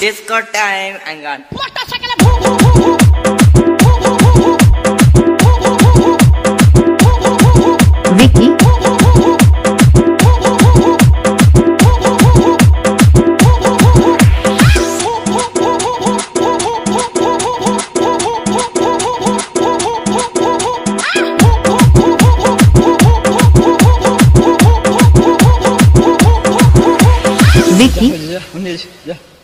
Disco time. Hang on. Vicky. Vicky. Ja, ja.